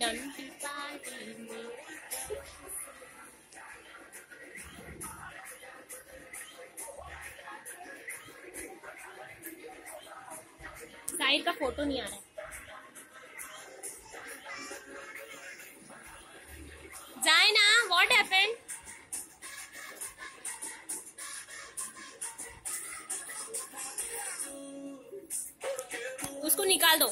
डंडी में साहिर का फ़ोटो नहीं आ रहा जाए ना वॉट हैपेंड उसको निकाल दो।